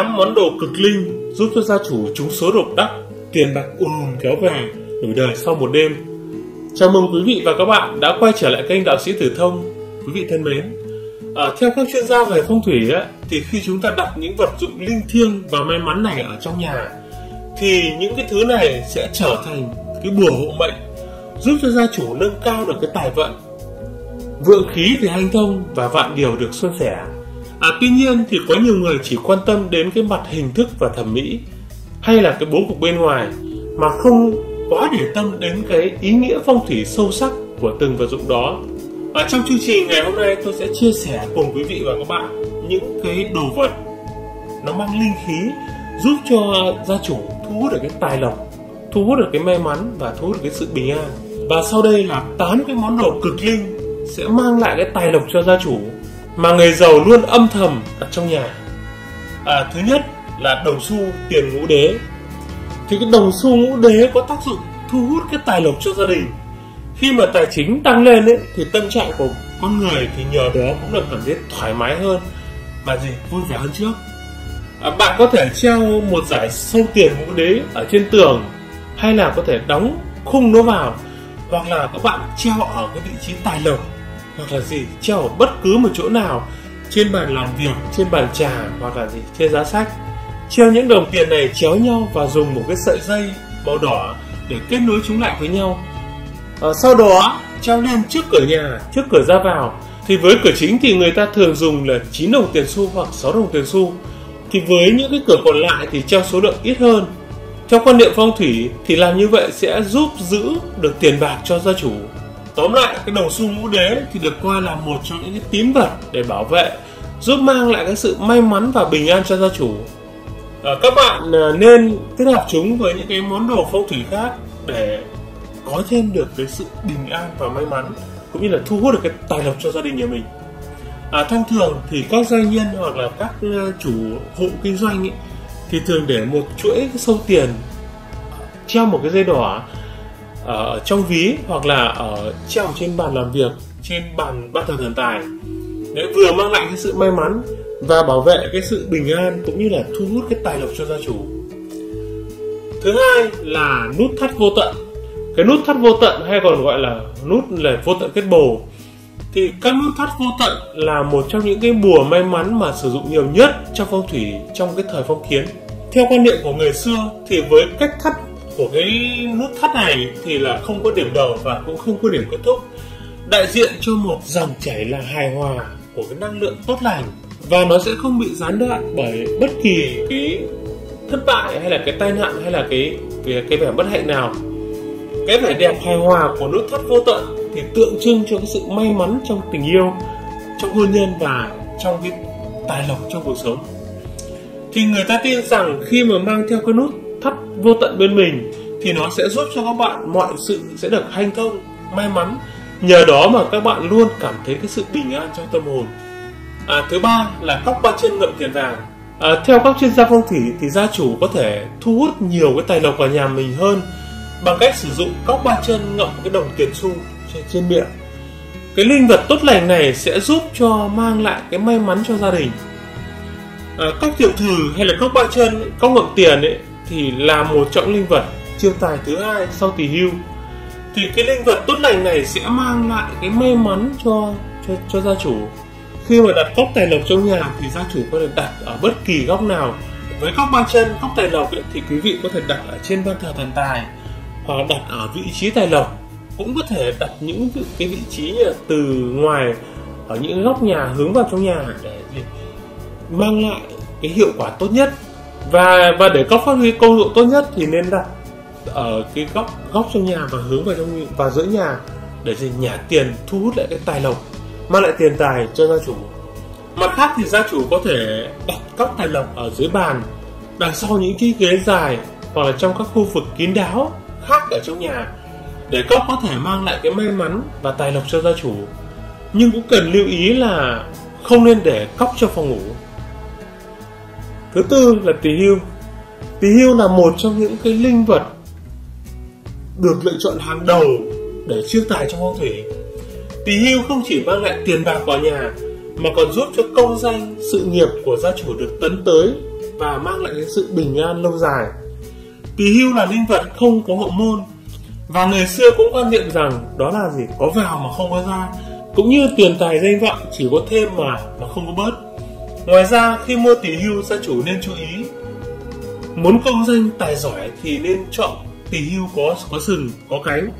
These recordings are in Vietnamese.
8 món đồ cực linh giúp cho gia chủ trúng số độc đắc, tiền bạc ùn ùn kéo về, đổi đời sau một đêm. Chào mừng quý vị và các bạn đã quay trở lại kênh Đạo sĩ Tử Thông. Quý vị thân mến, à, theo các chuyên gia về phong thủy ấy, thì khi chúng ta đặt những vật dụng linh thiêng và may mắn này ở trong nhà, thì những cái thứ này sẽ trở thành cái bùa hộ mệnh, giúp cho gia chủ nâng cao được cái tài vận. Vượng khí thì hanh thông và vạn điều được xuân sẻ. À, tuy nhiên thì có nhiều người chỉ quan tâm đến cái mặt hình thức và thẩm mỹ hay là cái bố cục bên ngoài mà không quá để tâm đến cái ý nghĩa phong thủy sâu sắc của từng vật dụng đó. Ở trong chương trình ngày hôm nay tôi sẽ chia sẻ cùng quý vị và các bạn những cái đồ vật nó mang linh khí giúp cho gia chủ thu hút được cái tài lộc, thu hút được cái may mắn và thu hút được cái sự bình an. Và sau đây là 8 cái món đồ cực linh sẽ mang lại cái tài lộc cho gia chủ mà người giàu luôn âm thầm đặt trong nhà. À, thứ nhất là đồng xu tiền ngũ đế. Thì cái đồng xu ngũ đế có tác dụng thu hút cái tài lộc cho gia đình. Khi mà tài chính tăng lên ấy, thì tâm trạng của con người thì nhờ đó cũng được cảm thấy thoải mái hơn và gì vui vẻ hơn trước. À, bạn có thể treo một giải sâu tiền ngũ đế ở trên tường hay là có thể đóng khung nó vào hoặc là các bạn treo ở cái vị trí tài lộc hoặc là gì treo ở bất cứ một chỗ nào trên bàn làm việc trên bàn trà hoặc là gì trên giá sách. Treo những đồng tiền này chéo nhau và dùng một cái sợi dây màu đỏ để kết nối chúng lại với nhau. À, sau đó treo lên trước cửa nhà trước cửa ra vào. Thì với cửa chính thì người ta thường dùng là 9 đồng tiền xu hoặc 6 đồng tiền xu. Thì với những cái cửa còn lại thì treo số lượng ít hơn. Theo quan niệm phong thủy thì làm như vậy sẽ giúp giữ được tiền bạc cho gia chủ tóm lại cái đồng xu ngũ đế thì được coi là một trong những cái tín vật để bảo vệ giúp mang lại cái sự may mắn và bình an cho gia chủ. À, các bạn à, nên kết hợp chúng với những cái món đồ phong thủy khác để có thêm được cái sự bình an và may mắn cũng như là thu hút được cái tài lộc cho gia đình nhà mình. À, thông thường thì các doanh nhân hoặc là các ờ, chủ hộ kinh doanh ấy, thì thường để một chuỗi cái sâu tiền treo một cái dây đỏ Ờ, ở trong ví hoặc là ở treo trên bàn làm việc, trên bàn bát thờ thần tài. Để vừa mang lại cái sự may mắn và bảo vệ cái sự bình an cũng như là thu hút cái tài lộc cho gia chủ. Thứ hai là nút thắt vô tận. Cái nút thắt vô tận hay còn gọi là nút là vô tận kết bồ. Thì các nút thắt vô tận là một trong những cái bùa may mắn mà sử dụng nhiều nhất trong phong thủy, trong cái thời phong kiến. Theo quan niệm của người xưa thì với cách thắt của cái nút thắt này thì là không có điểm đầu và cũng không có điểm kết thúc. Đại diện cho một dòng chảy là hài hòa của cái năng lượng tốt lành và nó sẽ không bị gián đoạn bởi bất kỳ cái thất bại hay là cái tai nạn hay là cái cái, cái vẻ bất hạnh nào. Cái vẻ đẹp hài hòa của nút thắt vô tận thì tượng trưng cho cái sự may mắn trong tình yêu trong hôn nhân và trong cái tài lộc trong cuộc sống. Thì người ta tin rằng khi mà mang theo cái nút thắp vô tận bên mình thì nó sẽ giúp cho các bạn mọi sự sẽ được hanh công may mắn. Nhờ đó mà các bạn luôn cảm thấy cái sự bình an trong tâm hồn. À, thứ ba là cóc ba chân ngậm tiền vàng. À, theo các chuyên gia phong thủy thì gia chủ có thể thu hút nhiều cái tài lộc vào nhà mình hơn bằng cách sử dụng cóc ba chân ngậm cái đồng tiền xu trên, trên miệng. Cái linh vật tốt lành này sẽ giúp cho mang lại cái may mắn cho gia đình. À, cóc tiểu thử hay là cóc ba chân cóc ngậm tiền ấy thì là một trong linh vật chiêu tài thứ hai sau tỷ hưu. Thì cái linh vật tốt lành này sẽ mang lại cái may mắn cho cho cho gia chủ. Khi mà đặt cốc tài lộc trong nhà thì gia chủ có thể đặt ở bất kỳ góc nào. Với cốc ba chân cốc tài lộc ấy, thì quý vị có thể đặt ở trên ban thờ thần tài hoặc đặt ở vị trí tài lộc. Cũng có thể đặt những cái vị trí từ ngoài ở những góc nhà hướng vào trong nhà để mang lại cái hiệu quả tốt nhất và và để cốc phát huy công dụng tốt nhất thì nên đặt ở cái góc góc trong nhà và hướng vào trong, và giữa nhà để gì? Nhả tiền, thu hút lại cái tài lộc, mang lại tiền tài cho gia chủ. Mặt khác thì gia chủ có thể đặt các tài lộc ở dưới bàn, đằng sau những cái ghế dài hoặc là trong các khu vực kín đáo khác ở trong nhà để cốc có thể mang lại cái may mắn và tài lộc cho gia chủ. Nhưng cũng cần lưu ý là không nên để cốc cho phòng ngủ thứ tư là tỳ hưu. Tỳ hưu là một trong những cái linh vật được lựa chọn hàng đầu để chiêu tài trong phong thủy tỳ hưu không chỉ mang lại tiền bạc vào nhà, mà còn giúp cho công danh, sự nghiệp của gia chủ được tấn tới và mang lại cái sự bình an lâu dài. Tỳ hưu là linh vật không có hậu môn và người xưa cũng quan niệm rằng đó là gì có vào mà không có ra. Cũng như tiền tài danh vọng chỉ có thêm mà mà không có bớt ngoài ra khi mua tỷ hưu gia chủ nên chú ý. Muốn công danh tài giỏi thì nên chọn tỷ hưu có có sừng có cánh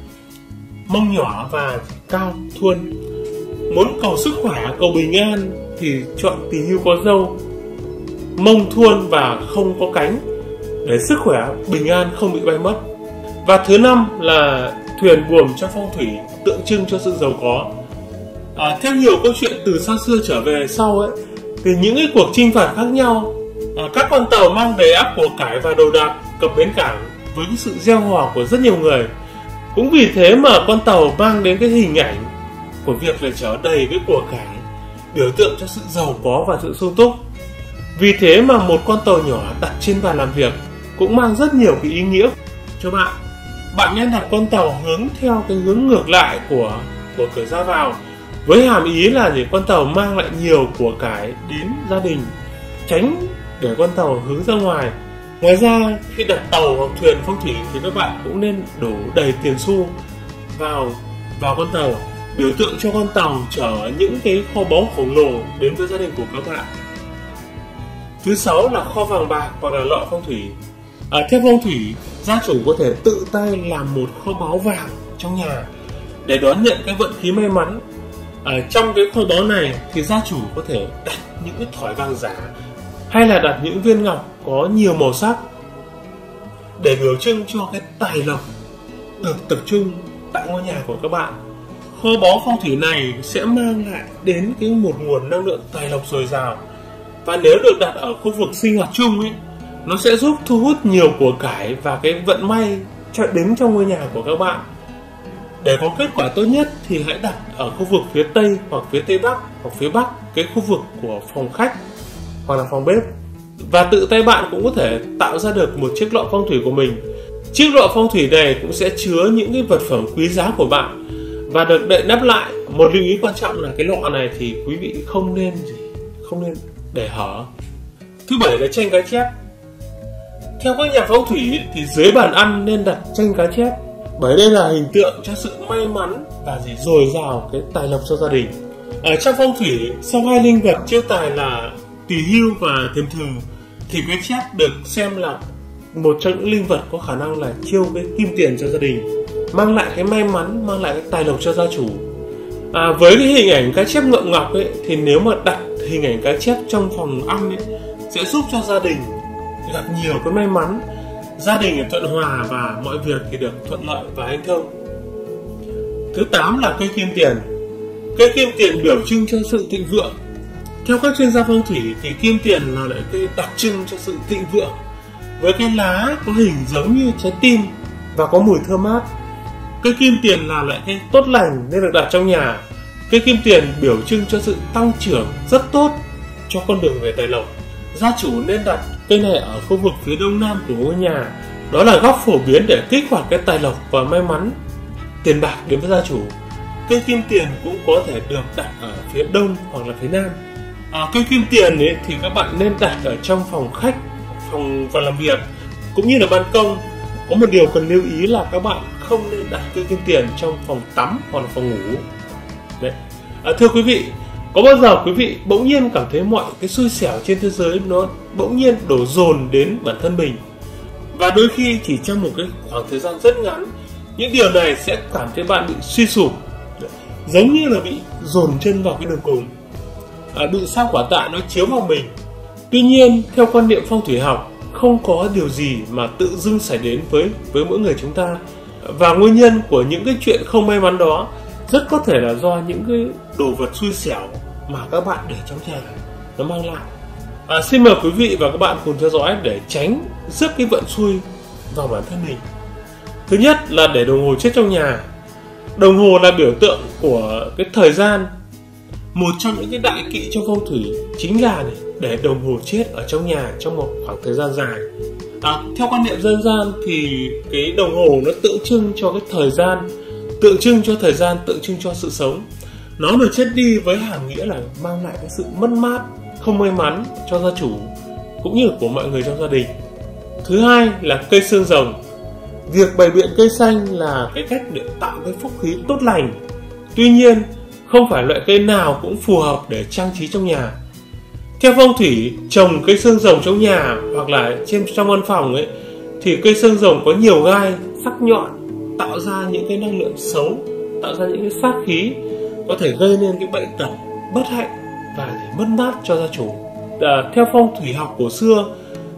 mông nhỏ và cao thuôn. Muốn cầu sức khỏe cầu bình an thì chọn tỷ hưu có dâu mông thuôn và không có cánh. Để sức khỏe bình an không bị bay mất. Và thứ năm là thuyền buồm trong phong thủy tượng trưng cho sự giàu có. À, theo nhiều câu chuyện từ xa xưa trở về sau ấy từ những cái cuộc chinh phạt khác nhau à, các con tàu mang đầy áp của cải và đồ đạc cập bến cảng với cái sự gieo hò của rất nhiều người. Cũng vì thế mà con tàu mang đến cái hình ảnh của việc là chở đầy cái của cải biểu tượng cho sự giàu có và sự sung túc. Vì thế mà một con tàu nhỏ đặt trên bàn làm việc cũng mang rất nhiều cái ý nghĩa. Cho bạn bạn nên đặt con tàu hướng theo cái hướng ngược lại của của cửa ra vào với hàm ý là gì? Con tàu mang lại nhiều của cải đến gia đình tránh để con tàu hướng ra ngoài. Ngoài ra khi đặt tàu hoặc thuyền phong thủy thì các bạn cũng nên đổ đầy tiền xu vào vào con tàu. Biểu tượng cho con tàu chở những cái kho báu khổng lồ đến với gia đình của các bạn. Thứ sáu là kho vàng bạc hoặc là lọ phong thủy. À, theo phong thủy gia chủ có thể tự tay làm một kho báu vàng trong nhà để đón nhận cái vận khí may mắn ở trong cái kho báu này thì gia chủ có thể đặt những cái thỏi vàng giả hay là đặt những viên ngọc có nhiều màu sắc để biểu trưng cho cái tài lộc được tập trung tại ngôi nhà của các bạn. Kho báu phong thủy này sẽ mang lại đến cái một nguồn năng lượng tài lộc dồi dào. Và nếu được đặt ở khu vực sinh hoạt chung ấy, nó sẽ giúp thu hút nhiều của cải và cái vận may cho đến trong ngôi nhà của các bạn để có kết quả tốt nhất thì hãy đặt ở khu vực phía tây hoặc phía tây bắc hoặc phía bắc cái khu vực của phòng khách hoặc là phòng bếp. Và tự tay bạn cũng có thể tạo ra được một chiếc lọ phong thủy của mình. Chiếc lọ phong thủy này cũng sẽ chứa những cái vật phẩm quý giá của bạn. Và được đậy nắp lại, một lưu ý quan trọng là cái lọ này thì quý vị không nên gì, không nên để hở. Thứ bảy là tranh cá chép. Theo các nhà phong thủy thì dưới bàn ăn nên đặt tranh cá chép bởi đây là hình tượng cho sự may mắn và gì dồi dào cái tài lộc cho gia đình. Ở trong phong thủy sau hai linh vật chiêu tài là tỳ hưu và thiềm thừ thì cái chép được xem là một trong những linh vật có khả năng là chiêu cái kim tiền cho gia đình mang lại cái may mắn mang lại cái tài lộc cho gia chủ. À, với cái hình ảnh cá chép ngậm ngọc ấy thì nếu mà đặt hình ảnh cá chép trong phòng ăn ấy sẽ giúp cho gia đình gặp nhiều cái may mắn gia đình thuận hòa và mọi việc thì được thuận lợi và hanh thông thứ 8 là cây kim tiền. Cây kim tiền biểu trưng cho sự thịnh vượng. Theo các chuyên gia phong thủy thì kim tiền là loại cây đặc trưng cho sự thịnh vượng, với cái lá có hình giống như trái tim và có mùi thơm mát. Cây kim tiền là loại cây tốt lành nên được đặt trong nhà. Cây kim tiền biểu trưng cho sự tăng trưởng rất tốt cho con đường về tài lộc. Gia chủ nên đặt cây này ở khu vực phía đông nam của ngôi nhà. Đó là góc phổ biến để kích hoạt cái tài lộc và may mắn. Tiền bạc đến với gia chủ. Cây kim tiền cũng có thể được đặt ở phía đông hoặc là phía nam. À, cây kim tiền ấy thì các bạn nên đặt ở trong phòng khách phòng và làm việc cũng như là ban công. Có một điều cần lưu ý là các bạn không nên đặt cây kim tiền trong phòng tắm hoặc là phòng ngủ. Đấy. À, thưa quý vị có bao giờ quý vị bỗng nhiên cảm thấy mọi cái xui xẻo trên thế giới nó bỗng nhiên đổ dồn đến bản thân mình? Và đôi khi chỉ trong một cái khoảng thời gian rất ngắn những điều này sẽ cảm thấy bạn bị suy sụp giống như là bị dồn chân vào cái đường cùng à, bị sao quả tạ nó chiếu vào mình. Tuy nhiên theo quan niệm phong thủy học không có điều gì mà tự dưng xảy đến với với mỗi người chúng ta. Và nguyên nhân của những cái chuyện không may mắn đó rất có thể là do những cái đồ vật xui xẻo mà các bạn để trong nhà nó mang lại. À, xin mời quý vị và các bạn cùng theo dõi để tránh rước cái vận xui vào bản thân mình. Thứ nhất là để đồng hồ chết trong nhà. Đồng hồ là biểu tượng của cái thời gian. Một trong những cái đại kỵ trong phong thủy chính là để đồng hồ chết ở trong nhà trong một khoảng thời gian dài. À, theo quan niệm dân gian thì cái đồng hồ nó tượng trưng cho cái thời gian tượng trưng cho thời gian tượng trưng cho sự sống nó được chết đi với hàm nghĩa là mang lại cái sự mất mát không may mắn cho gia chủ cũng như của mọi người trong gia đình. Thứ hai là cây xương rồng. Việc bày biện cây xanh là cái cách để tạo cái phúc khí tốt lành. Tuy nhiên, không phải loại cây nào cũng phù hợp để trang trí trong nhà. Theo phong thủy, trồng cây xương rồng trong nhà hoặc là trên trong văn phòng ấy thì cây xương rồng có nhiều gai sắc nhọn tạo ra những cái năng lượng xấu, tạo ra những cái sát khí có thể gây nên cái bệnh tật, bất hạnh và mất mát cho gia chủ. À, theo phong thủy học cổ xưa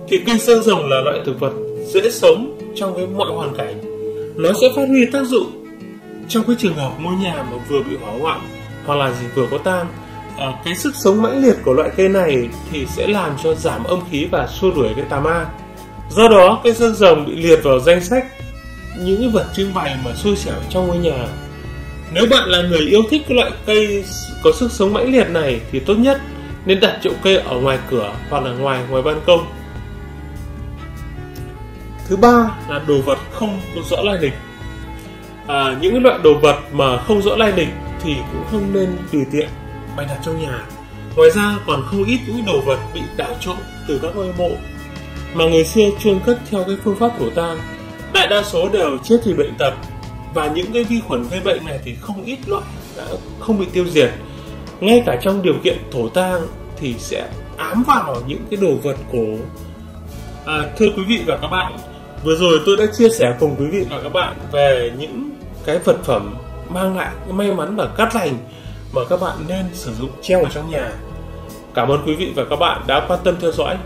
thì cây xương rồng là loại thực vật dễ sống trong cái mọi hoàn cảnh. Nó sẽ phát huy tác dụng trong cái trường hợp ngôi nhà mà vừa bị hỏa hoạn hoặc là gì vừa có tan à, cái sức sống mãnh liệt của loại cây này thì sẽ làm cho giảm âm khí và xua đuổi cái tà ma do đó cây xương rồng bị liệt vào danh sách những cái vật trưng bày mà xui xẻo trong ngôi nhà. Nếu bạn là người yêu thích cái loại cây có sức sống mãnh liệt này thì tốt nhất nên đặt chậu cây ở ngoài cửa hoặc là ngoài ngoài ban công. Thứ ba là đồ vật không rõ lai lịch. À, những loại đồ vật mà không rõ lai lịch thì cũng không nên tùy tiện bày đặt trong nhà. Ngoài ra còn không ít những đồ vật bị đảo trộn từ các ngôi mộ mà người xưa chôn cất theo cái phương pháp thổ tang đại đa số đều chết vì bệnh tật. Và những cái vi khuẩn gây bệnh này thì không ít loại đã không bị tiêu diệt. Ngay cả trong điều kiện thổ tang thì sẽ ám vào những cái đồ vật cổ. À, thưa quý vị và các bạn vừa rồi tôi đã chia sẻ cùng quý vị và các bạn về những cái vật phẩm mang lại cái may mắn và cát lành mà các bạn nên sử dụng treo ở trong nhà. Cảm ơn quý vị và các bạn đã quan tâm theo dõi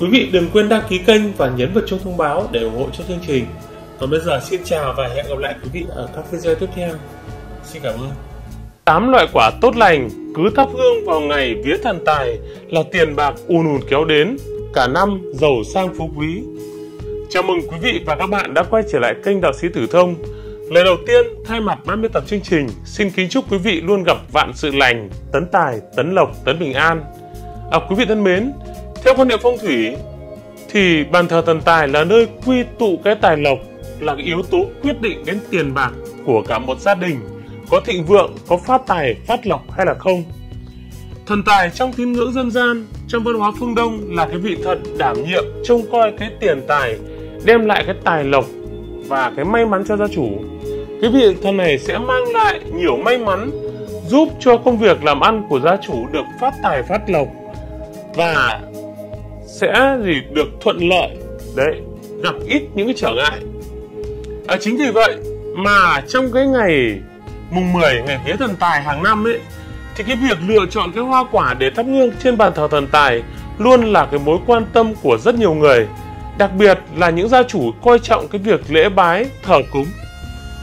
quý vị đừng quên đăng ký kênh và nhấn vào chuông thông báo để ủng hộ cho chương trình. Còn bây giờ xin chào và hẹn gặp lại quý vị ở các video tiếp theo. Xin cảm ơn. 8 loại quả tốt lành cứ thắp hương vào ngày vía thần tài là tiền bạc ùn ùn kéo đến cả năm giàu sang phú quý. Chào mừng quý vị và các bạn đã quay trở lại kênh đạo sĩ tử thông. Lời đầu tiên, thay mặt ban biên tập chương trình, xin kính chúc quý vị luôn gặp vạn sự lành, tấn tài, tấn lộc, tấn bình an. À, quý vị thân mến, theo quan niệm phong thủy, thì bàn thờ thần tài là nơi quy tụ cái tài lộc, là cái yếu tố quyết định đến tiền bạc của cả một gia đình, có thịnh vượng, có phát tài, phát lộc hay là không. Thần tài trong tín ngưỡng dân gian, trong văn hóa phương Đông là cái vị thần đảm nhiệm trông coi cái tiền tài, đem lại cái tài lộc và cái may mắn cho gia chủ cái vị thần này sẽ mang lại nhiều may mắn giúp cho công việc làm ăn của gia chủ được phát tài phát lộc và sẽ gì được thuận lợi đấy gặp ít những cái trở ngại à, chính vì vậy mà trong cái ngày mùng 10 ngày vía thần tài hàng năm ấy thì cái việc lựa chọn cái hoa quả để thắp hương trên bàn thờ thần tài luôn là cái mối quan tâm của rất nhiều người đặc biệt là những gia chủ coi trọng cái việc lễ bái thờ cúng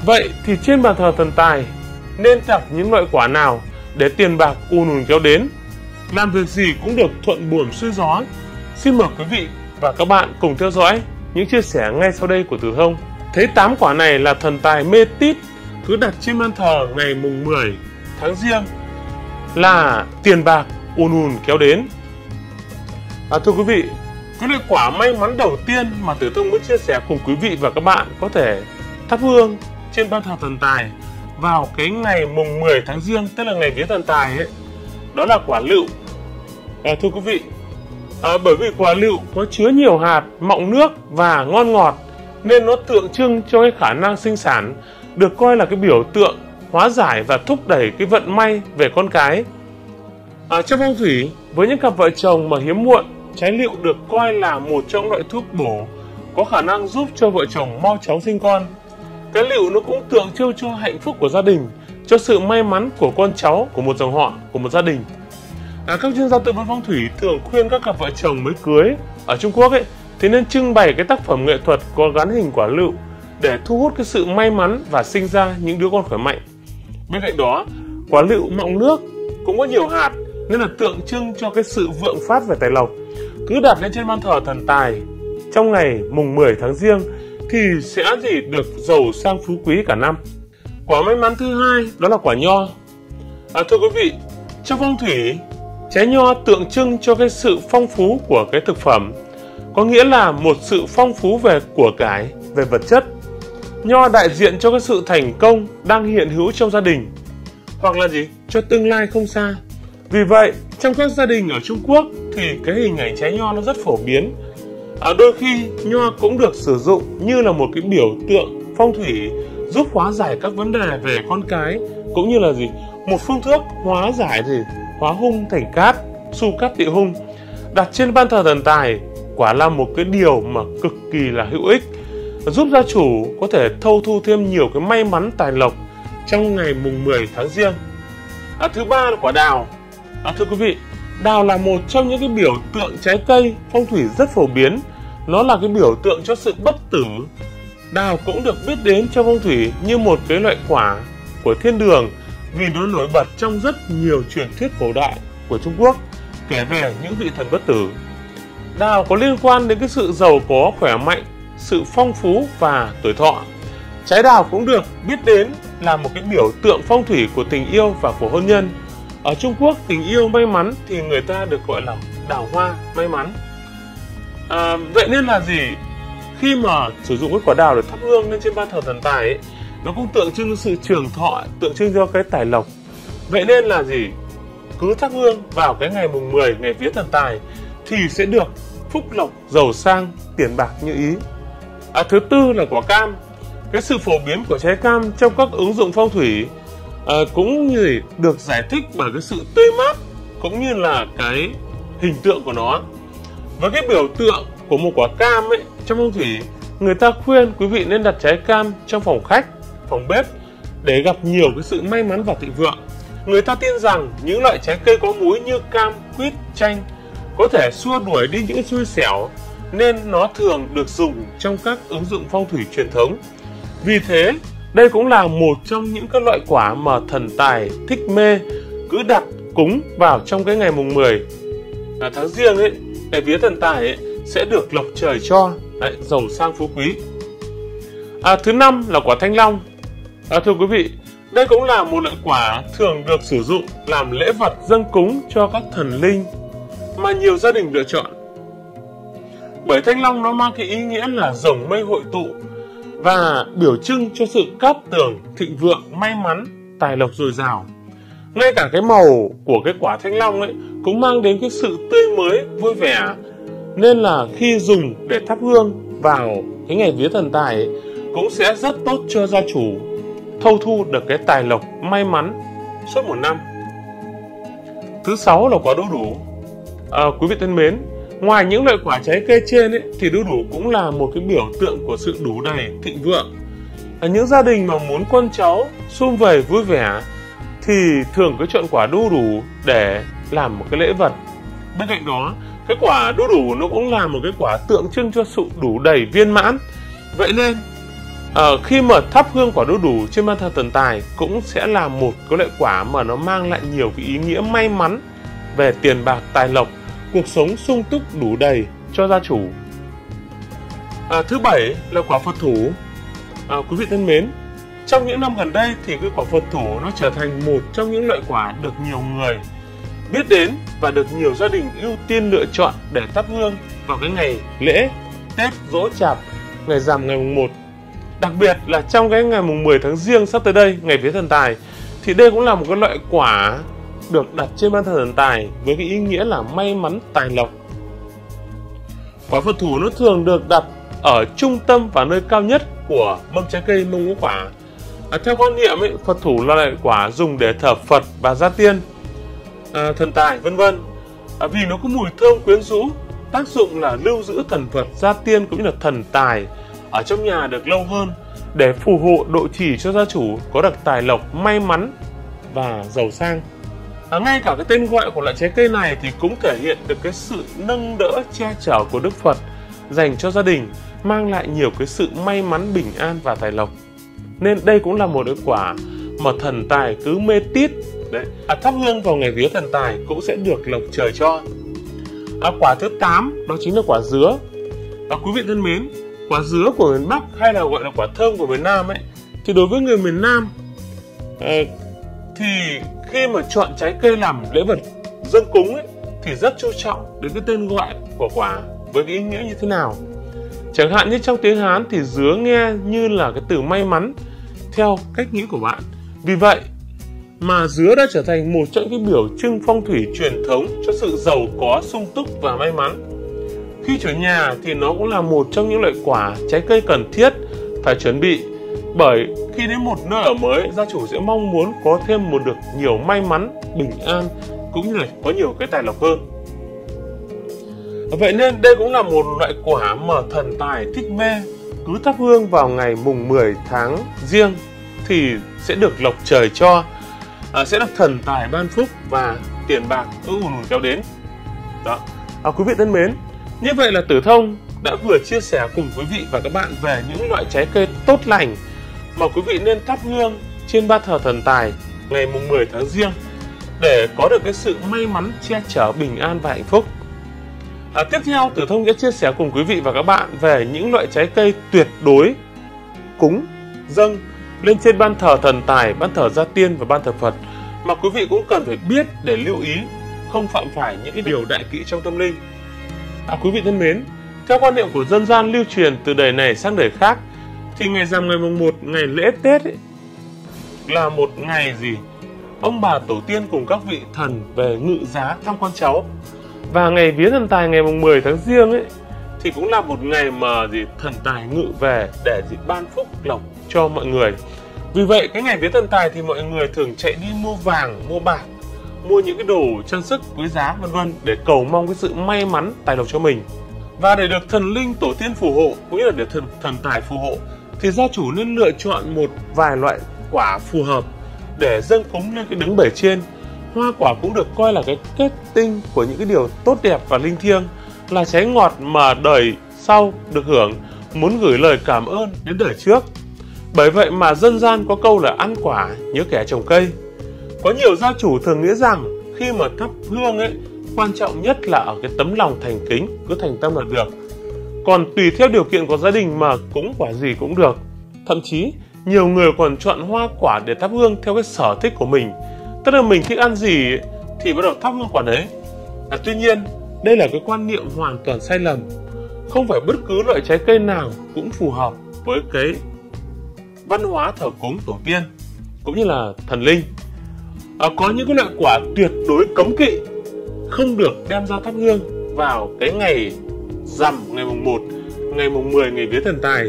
Vậy thì trên bàn thờ thần tài nên đặt những loại quả nào để tiền bạc u nùn kéo đến? Làm việc gì cũng được thuận buồm xuôi gió. Xin mời quý vị và các bạn cùng theo dõi những chia sẻ ngay sau đây của Từ Thông. Thấy tám quả này là thần tài mê tít cứ đặt trên bàn thờ ngày mùng 10 tháng riêng là tiền bạc ùn ùn kéo đến. À, thưa quý vị, cái loại quả may mắn đầu tiên mà Tử Thông muốn chia sẻ cùng quý vị và các bạn có thể thắp hương trên ban thờ thần tài vào cái ngày mùng 10 tháng riêng tức là ngày vía thần tài ấy đó là quả lựu à, thưa quý vị à, bởi vì quả lựu có chứa nhiều hạt mọng nước và ngon ngọt nên nó tượng trưng cho cái khả năng sinh sản được coi là cái biểu tượng hóa giải và thúc đẩy cái vận may về con cái. À, trong phong thủy với những cặp vợ chồng mà hiếm muộn trái lựu được coi là một trong loại thuốc bổ có khả năng giúp cho vợ chồng mau chóng sinh con. Cái liệu nó cũng tượng trưng cho hạnh phúc của gia đình cho sự may mắn của con cháu của một dòng họ của một gia đình à, các chuyên gia tư vấn phong thủy thường khuyên các cặp vợ chồng mới cưới ở Trung Quốc ấy thì nên trưng bày cái tác phẩm nghệ thuật có gắn hình quả lựu để thu hút cái sự may mắn và sinh ra những đứa con khỏe mạnh bên cạnh đó quả lựu mọng nước cũng có nhiều hạt nên là tượng trưng cho cái sự vượng phát về tài lộc cứ đặt lên trên ban thờ thần tài trong ngày mùng 10 tháng riêng thì sẽ gì được giàu sang phú quý cả năm. Quả may mắn thứ hai đó là quả nho. À, thưa quý vị, trong phong thủy, trái nho tượng trưng cho cái sự phong phú của cái thực phẩm, có nghĩa là một sự phong phú về của cải, về vật chất. Nho đại diện cho cái sự thành công đang hiện hữu trong gia đình, hoặc là gì? Cho tương lai không xa. Vì vậy, trong các gia đình ở Trung Quốc thì cái hình ảnh trái nho nó rất phổ biến. À, đôi khi nho cũng được sử dụng như là một cái biểu tượng phong thủy giúp hóa giải các vấn đề về con cái cũng như là gì một phương thức hóa giải gì hóa hung thành cát su cát địa hung. Đặt trên ban thờ thần tài quả là một cái điều mà cực kỳ là hữu ích giúp gia chủ có thể thâu thu thêm nhiều cái may mắn tài lộc trong ngày mùng 10 tháng riêng. À, thứ ba là quả đào. À, thưa quý vị đào là một trong những cái biểu tượng trái cây phong thủy rất phổ biến. Nó là cái biểu tượng cho sự bất tử. Đào cũng được biết đến trong phong thủy như một cái loại quả của thiên đường vì nó nổi bật trong rất nhiều truyền thuyết cổ đại của Trung Quốc kể về những vị thần bất tử. Đào có liên quan đến cái sự giàu có, khỏe mạnh, sự phong phú và tuổi thọ. Trái đào cũng được biết đến là một cái biểu tượng phong thủy của tình yêu và của hôn nhân. Ở Trung Quốc, tình yêu may mắn thì người ta được gọi là đào hoa may mắn. À, vậy nên là gì? Khi mà sử dụng cái quả đào để thắp hương lên trên ban thờ thần tài ấy, nó cũng tượng trưng sự trường thọ, tượng trưng cho cái tài lộc. Vậy nên là gì? Cứ thắp hương vào cái ngày mùng 10 ngày vía thần tài thì sẽ được phúc lộc, giàu sang, tiền bạc như ý. À, thứ tư là quả cam. Cái sự phổ biến của trái cam trong các ứng dụng phong thủy à, cũng như được giải thích bởi cái sự tươi mát cũng như là cái hình tượng của nó. Với cái biểu tượng của một quả cam ấy trong phong thủy, người ta khuyên quý vị nên đặt trái cam trong phòng khách, phòng bếp để gặp nhiều cái sự may mắn và thịnh vượng. Người ta tin rằng những loại trái cây có múi như cam, quýt, chanh có thể xua đuổi đi những xui xẻo nên nó thường được dùng trong các ứng dụng phong thủy truyền thống. Vì thế, đây cũng là một trong những các loại quả mà thần tài thích mê cứ đặt cúng vào trong cái ngày mùng 10 là tháng riêng ấy để vía thần tài ấy sẽ được lộc trời cho đấy, giàu sang phú quý à, thứ năm là quả thanh long à, thưa quý vị đây cũng là một loại quả thường được sử dụng làm lễ vật dâng cúng cho các thần linh mà nhiều gia đình lựa chọn. Bởi thanh long nó mang cái ý nghĩa là rồng mây hội tụ và biểu trưng cho sự cát tường thịnh vượng may mắn tài lộc dồi dào. Ngay cả cái màu của cái quả thanh long ấy cũng mang đến cái sự tươi mới vui vẻ. Nên là khi dùng để thắp hương vào cái ngày vía thần tài ấy, cũng sẽ rất tốt cho gia chủ thâu thu được cái tài lộc may mắn. Suốt một năm. Thứ sáu là quả đu đủ. À, quý vị thân mến ngoài những loại quả trái cây trên ấy, thì đu đủ cũng là một cái biểu tượng của sự đủ đầy thịnh vượng. Ở những gia đình mà muốn con cháu sum vầy vui vẻ thì thường cứ chọn quả đu đủ để làm một cái lễ vật. Bên cạnh đó cái quả đu đủ nó cũng là một cái quả tượng trưng cho sự đủ đầy viên mãn. Vậy nên uh, khi mà thắp hương quả đu đủ trên ban thờ thần tài cũng sẽ là một cái loại quả mà nó mang lại nhiều cái ý nghĩa may mắn về tiền bạc tài lộc cuộc sống sung túc đủ đầy cho gia chủ à, thứ bảy là quả phật thủ à, quý vị thân mến trong những năm gần đây thì cái quả phật thủ nó trở thành một trong những loại quả được nhiều người biết đến và được nhiều gia đình ưu tiên lựa chọn để thắp hương vào cái ngày lễ Tết Dỗ Chạp, ngày rằm ngày mùng 1. Đặc biệt là trong cái ngày mùng 10 tháng riêng sắp tới đây, ngày vía thần tài, thì đây cũng là một cái loại quả được đặt trên ban thờ thần tài với cái ý nghĩa là may mắn tài lộc. Quả Phật thủ nó thường được đặt ở trung tâm và nơi cao nhất của mâm trái cây mông ngũ quả. À, theo quan niệm ấy, Phật thủ là loại quả dùng để thờ Phật và gia tiên à, thần tài vân vân à, vì nó có mùi thơm quyến rũ tác dụng là lưu giữ thần phật gia tiên cũng như là thần tài ở trong nhà được lâu hơn để phù hộ độ trì cho gia chủ có được tài lộc may mắn và giàu sang. À, ngay cả cái tên gọi của loại trái cây này thì cũng thể hiện được cái sự nâng đỡ che chở của Đức Phật dành cho gia đình mang lại nhiều cái sự may mắn bình an và tài lộc. Nên đây cũng là một cái quả mà thần tài cứ mê tít. Đấy à, thắp hương vào ngày vía thần tài cũng sẽ được lộc trời cho. À, quả thứ 8 đó chính là quả dứa. À, quý vị thân mến quả dứa của miền Bắc hay là gọi là quả thơm của miền Nam ấy thì đối với người miền Nam ờ, thì khi mà chọn trái cây làm lễ vật dân cúng ấy thì rất chú trọng đến cái tên gọi của quả với cái ý nghĩa như thế nào chẳng hạn như trong tiếng Hán thì dứa nghe như là cái từ may mắn theo cách nghĩ của bạn vì vậy mà dứa đã trở thành một trong những biểu trưng phong thủy truyền thống cho sự giàu có, sung túc và may mắn. Khi chuyển nhà thì nó cũng là một trong những loại quả trái cây cần thiết phải chuẩn bị. Bởi khi đến một nơi ở mới gia chủ sẽ mong muốn có thêm một được nhiều may mắn bình an cũng như là có nhiều cái tài lộc hơn. Vậy nên đây cũng là một loại quả mà thần tài thích mê cứ thắp hương vào ngày mùng 10 tháng riêng thì sẽ được lộc trời cho à, sẽ được thần tài ban phúc và tiền bạc cứ ùn ùn kéo đến. Đó. À, quý vị thân mến như vậy là tử thông đã vừa chia sẻ cùng quý vị và các bạn về những loại trái cây tốt lành mà quý vị nên thắp hương trên ba thờ thần tài ngày mùng 10 tháng riêng để có được cái sự may mắn che chở bình an và hạnh phúc. À, tiếp theo, Tử Thông sẽ chia sẻ cùng quý vị và các bạn về những loại trái cây tuyệt đối cúng, dâng lên trên ban thờ thần tài, ban thờ gia tiên và ban thờ Phật mà quý vị cũng cần phải biết để lưu ý không phạm phải những cái điều đại kỵ trong tâm linh. À, quý vị thân mến, theo quan niệm của dân gian lưu truyền từ đời này sang đời khác thì ngày rằm ngày mùng 1 ngày lễ Tết ấy, là một ngày gì? Ông bà tổ tiên cùng các vị thần về ngự giá thăm con cháu. Và ngày vía thần tài ngày mùng 10 tháng riêng ấy thì cũng là một ngày mà gì? Thần tài ngự về để gì? Ban phúc lộc cho mọi người. Vì vậy cái ngày vía thần tài thì mọi người thường chạy đi mua vàng mua bạc mua những cái đồ trang sức quý giá vân vân để cầu mong cái sự may mắn, tài lộc cho mình. Và để được thần linh, tổ tiên phù hộ, cũng như là để thần thần tài phù hộ, thì gia chủ nên lựa chọn một vài loại quả phù hợp để dâng cúng lên cái đứng bể trên. Hoa quả cũng được coi là cái kết tinh của những cái điều tốt đẹp và linh thiêng, là trái ngọt mà đời sau được hưởng, muốn gửi lời cảm ơn đến đời trước. Bởi vậy mà dân gian có câu là ăn quả nhớ kẻ trồng cây có nhiều gia chủ thường nghĩ rằng khi mà thắp hương ấy quan trọng nhất là ở cái tấm lòng thành kính cứ thành tâm là được. Còn tùy theo điều kiện của gia đình mà cúng quả gì cũng được. Thậm chí nhiều người còn chọn hoa quả để thắp hương theo cái sở thích của mình. Tức là mình thích ăn gì thì bắt đầu thắp hương quả đấy. À, tuy nhiên đây là cái quan niệm hoàn toàn sai lầm. Không phải bất cứ loại trái cây nào cũng phù hợp với cái văn hóa thờ cúng tổ tiên cũng như là thần linh à, có những cái loại quả tuyệt đối cấm kỵ không được đem ra thắp hương vào cái ngày rằm ngày mùng 1 ngày mùng 10 ngày vía thần tài.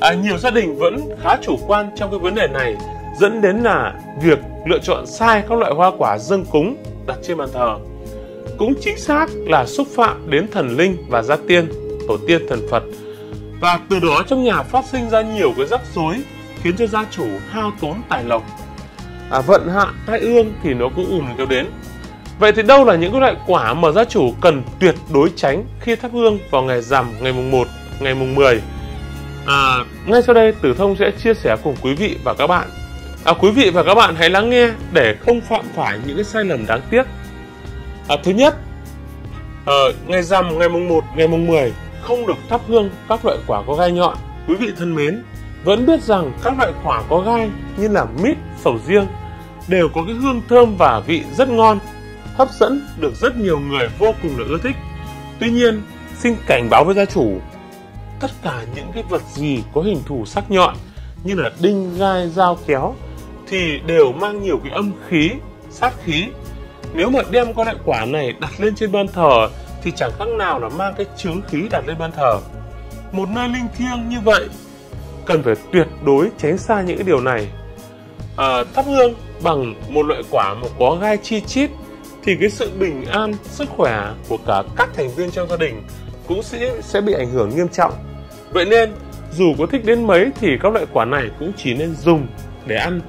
À, nhiều gia đình vẫn khá chủ quan trong cái vấn đề này dẫn đến là việc lựa chọn sai các loại hoa quả dâng cúng đặt trên bàn thờ. Cũng chính xác là xúc phạm đến thần linh và gia tiên tổ tiên thần phật. Và từ đó trong nhà phát sinh ra nhiều cái rắc rối khiến cho gia chủ hao tốn tài lộc à, vận hạn tai ương thì nó cũng ùn kéo đến vậy thì đâu là những loại quả mà gia chủ cần tuyệt đối tránh khi thắp hương vào ngày rằm ngày mùng 1 ngày mùng 10 À, ngay sau đây Tử Thông sẽ chia sẻ cùng quý vị và các bạn. À, quý vị và các bạn hãy lắng nghe để không phạm phải những cái sai lầm đáng tiếc. À, thứ nhất, à, ngày rằm, ngày mùng 1, ngày mùng 10 không được thắp hương các loại quả có gai nhọn. Quý vị thân mến, vẫn biết rằng các loại quả có gai như là mít, sầu riêng đều có cái hương thơm và vị rất ngon, hấp dẫn được rất nhiều người vô cùng là ưa thích. Tuy nhiên, xin cảnh báo với gia chủ tất cả những cái vật gì có hình thù sắc nhọn như là đinh gai dao kéo thì đều mang nhiều cái âm khí sát khí. Nếu mà đem con đại quả này đặt lên trên ban thờ thì chẳng khác nào là mang cái chướng khí đặt lên ban thờ. Một nơi linh thiêng như vậy cần phải tuyệt đối tránh xa những cái điều này. À, thắp hương bằng một loại quả mà có gai chi chít thì cái sự bình an sức khỏe của cả các thành viên trong gia đình cũng sẽ sẽ bị ảnh hưởng nghiêm trọng Vậy nên, dù có thích đến mấy thì các loại quả này cũng chỉ nên dùng để ăn,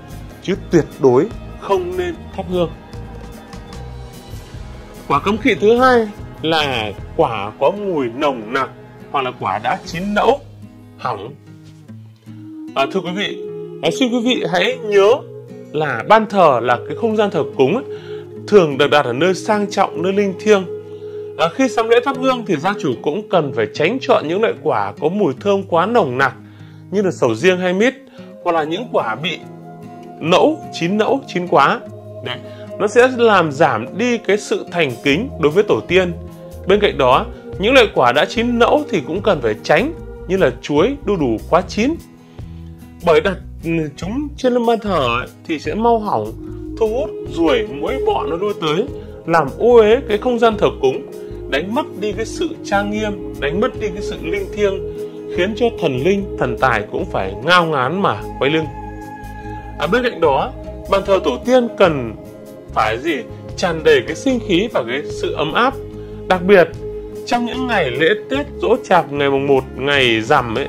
chứ tuyệt đối không nên thắp hương. Quả cấm kỵ thứ hai là quả có mùi nồng nặc hoặc là quả đã chín nẫu, hỏng. À, thưa quý vị, à, xin quý vị hãy nhớ là ban thờ là cái không gian thờ cúng ấy, thường được đặt ở nơi sang trọng, nơi linh thiêng. À, khi sắm lễ thắp hương thì gia chủ cũng cần phải tránh chọn những loại quả có mùi thơm quá nồng nặc như là sầu riêng hay mít hoặc là những quả bị nẫu chín nẫu chín quá. Đấy. nó sẽ làm giảm đi cái sự thành kính đối với tổ tiên. Bên cạnh đó những loại quả đã chín nẫu thì cũng cần phải tránh như là chuối đu đủ quá chín. Bởi đặt chúng trên lâm ban thờ thì sẽ mau hỏng thu hút ruồi mũi bọ nó lui tới làm ô uế cái không gian thờ cúng đánh mất đi cái sự trang nghiêm đánh mất đi cái sự linh thiêng khiến cho thần linh thần tài cũng phải ngao ngán mà quay lưng. À, bên cạnh đó bàn thờ tổ tiên cần phải gì? Tràn đầy cái sinh khí và cái sự ấm áp. Đặc biệt trong những ngày lễ tết dỗ chạp ngày mùng 1 ngày rằm ấy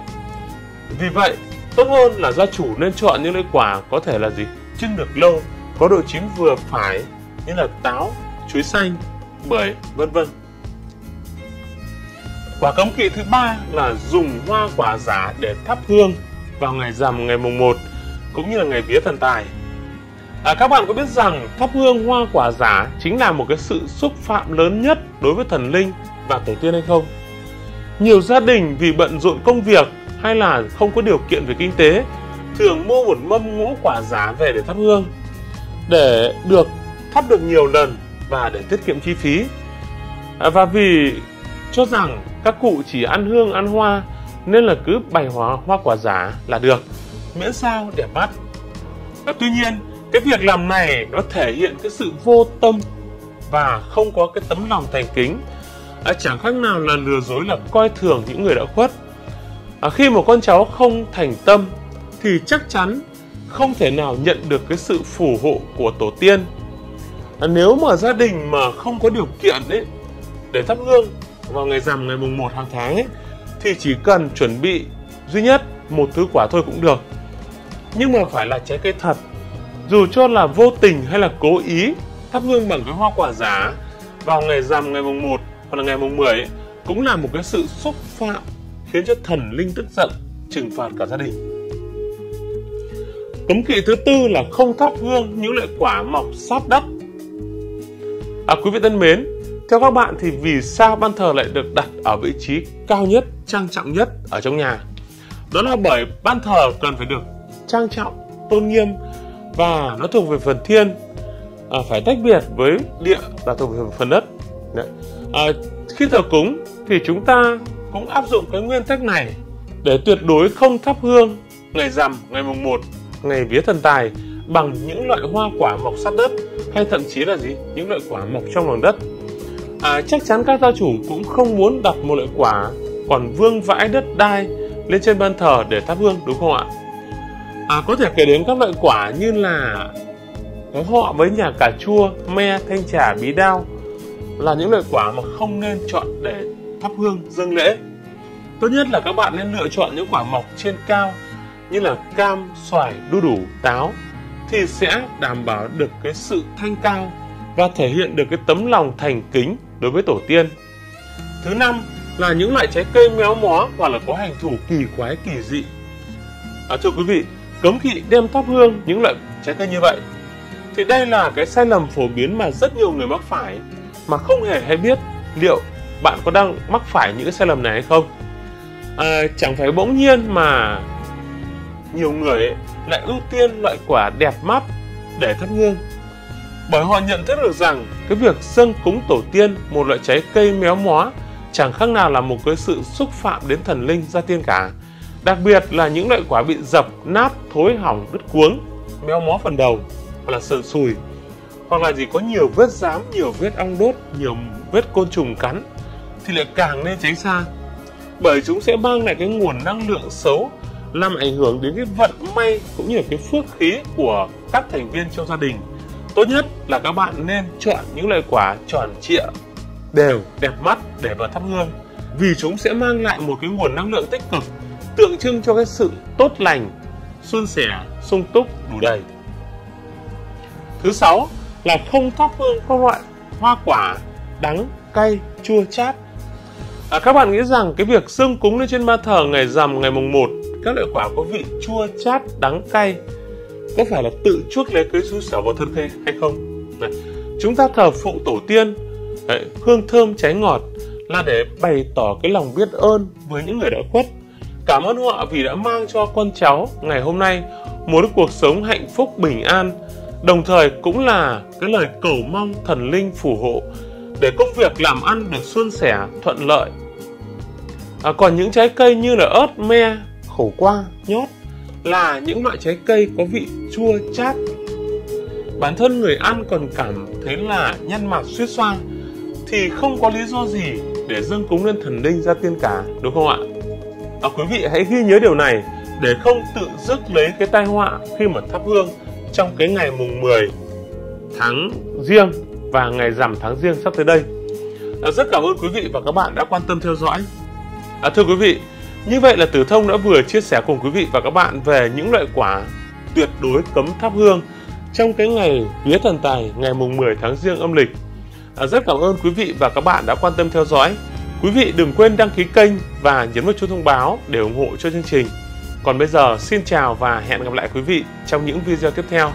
vì vậy tốt hơn là gia chủ nên chọn những loại quả có thể là gì? Trưng được lâu có độ chín vừa phải như là táo chuối xanh bưởi vân vân. Quả cấm kỵ thứ ba là dùng hoa quả giả để thắp hương vào ngày rằm ngày mùng 1 cũng như là ngày vía thần tài. À, các bạn có biết rằng thắp hương hoa quả giả chính là một cái sự xúc phạm lớn nhất đối với thần linh và tổ tiên hay không? Nhiều gia đình vì bận rộn công việc hay là không có điều kiện về kinh tế thường mua một mâm ngũ quả giả về để thắp hương để được thắp được nhiều lần và để tiết kiệm chi phí. À, và vì cho rằng các cụ chỉ ăn hương ăn hoa nên là cứ bày hóa hoa quả giả là được miễn sao đẹp mắt. À, tuy nhiên cái việc làm này nó thể hiện cái sự vô tâm và không có cái tấm lòng thành kính à, chẳng khác nào là lừa dối là coi thường những người đã khuất à, khi một con cháu không thành tâm thì chắc chắn không thể nào nhận được cái sự phù hộ của tổ tiên. À, nếu mà gia đình mà không có điều kiện đấy để thắp hương vào ngày rằm ngày mùng 1 hàng tháng ấy thì chỉ cần chuẩn bị duy nhất một thứ quả thôi cũng được. Nhưng mà phải là trái cây thật dù cho là vô tình hay là cố ý thắp hương bằng cái hoa quả giả vào ngày rằm ngày mùng 1 hoặc là ngày mùng 10 ấy, cũng là một cái sự xúc phạm khiến cho thần linh tức giận trừng phạt cả gia đình. Cấm kỵ thứ tư là không thắp hương những loại quả mọc sát đất. À quý vị thân mến theo các bạn thì vì sao ban thờ lại được đặt ở vị trí cao nhất trang trọng nhất ở trong nhà? Đó là bởi ban thờ cần phải được trang trọng tôn nghiêm và nó thuộc về phần thiên. À, phải tách biệt với địa là thuộc về phần đất. Đấy. À, khi thờ cúng thì chúng ta cũng áp dụng cái nguyên tắc này để tuyệt đối không thắp hương ngày rằm ngày mùng 1 ngày vía thần tài bằng những loại hoa quả mọc sát đất hay thậm chí là gì? Những loại quả mọc trong lòng đất. À, chắc chắn các gia chủ cũng không muốn đặt một loại quả còn vương vãi đất đai lên trên ban thờ để thắp hương đúng không ạ? À, có thể kể đến các loại quả như là có họ với nhà cà chua me thanh trà bí đao là những loại quả mà không nên chọn để thắp hương dâng lễ. Tốt nhất là các bạn nên lựa chọn những quả mọc trên cao như là cam xoài đu đủ táo thì sẽ đảm bảo được cái sự thanh cao và thể hiện được cái tấm lòng thành kính đối với tổ tiên. Thứ năm là những loại trái cây méo mó hoặc là có hành thủ kỳ quái kỳ dị. À, thưa quý vị cấm kỵ đem thắp hương những loại trái cây như vậy thì đây là cái sai lầm phổ biến mà rất nhiều người mắc phải mà không hề hay biết liệu bạn có đang mắc phải những cái sai lầm này hay không? À, chẳng phải bỗng nhiên mà nhiều người ấy lại ưu tiên loại quả đẹp mắt để thắp hương. Bởi họ nhận thức được rằng cái việc dâng cúng tổ tiên một loại trái cây méo mó chẳng khác nào là một cái sự xúc phạm đến thần linh gia tiên cả. Đặc biệt là những loại quả bị dập, nát, thối hỏng, đứt cuống, méo mó phần đầu hoặc là sần sùi hoặc là gì có nhiều vết rám, nhiều vết ong đốt, nhiều vết côn trùng cắn thì lại càng nên tránh xa bởi chúng sẽ mang lại cái nguồn năng lượng xấu làm ảnh hưởng đến cái vận may cũng như là cái phước khí của các thành viên trong gia đình tốt nhất là các bạn nên chọn những loại quả tròn trịa đều đẹp mắt để vào thắp hương vì chúng sẽ mang lại một cái nguồn năng lượng tích cực tượng trưng cho cái sự tốt lành, xuân sẻ, sung túc, đủ đầy. Thứ sáu là không thắp hương các loại hoa quả đắng, cay, chua chát. À, các bạn nghĩ rằng cái việc xương cúng lên trên ba thờ ngày rằm ngày mùng 1 các loại quả có vị chua chát, đắng cay có phải là tự chuốc lấy cái xui xẻo vào thân thể hay không? Này, chúng ta thờ phụng tổ tiên đấy, hương thơm cháy ngọt là để bày tỏ cái lòng biết ơn với những người đã khuất Cảm ơn họ vì đã mang cho con cháu ngày hôm nay một cuộc sống hạnh phúc bình an, đồng thời cũng là cái lời cầu mong thần linh phù hộ để công việc làm ăn được suôn sẻ, thuận lợi. À, còn những trái cây như là ớt, me, khổ qua, nhót là những loại trái cây có vị chua chát. bản thân người ăn còn cảm thấy là nhăn mặt suýt xoang thì không có lý do gì để dâng cúng lên thần linh ra tiên cả đúng không ạ à, quý vị hãy ghi nhớ điều này để không tự dứt lấy cái tai họa khi mà thắp hương trong cái ngày mùng 10 tháng riêng và ngày rằm tháng riêng sắp tới đây à, rất cảm ơn quý vị và các bạn đã quan tâm theo dõi à, thưa quý vị như vậy là Tử Thông đã vừa chia sẻ cùng quý vị và các bạn về những loại quả tuyệt đối cấm thắp hương trong cái ngày vía thần tài ngày mùng 10 tháng riêng âm lịch. À, rất cảm ơn quý vị và các bạn đã quan tâm theo dõi. Quý vị đừng quên đăng ký kênh và nhấn vào chuông thông báo để ủng hộ cho chương trình. Còn bây giờ xin chào và hẹn gặp lại quý vị trong những video tiếp theo.